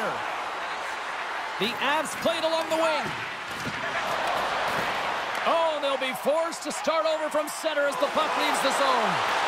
partner. The Avs played along the wing. Oh, they'll be forced to start over from center as the puck leaves the zone.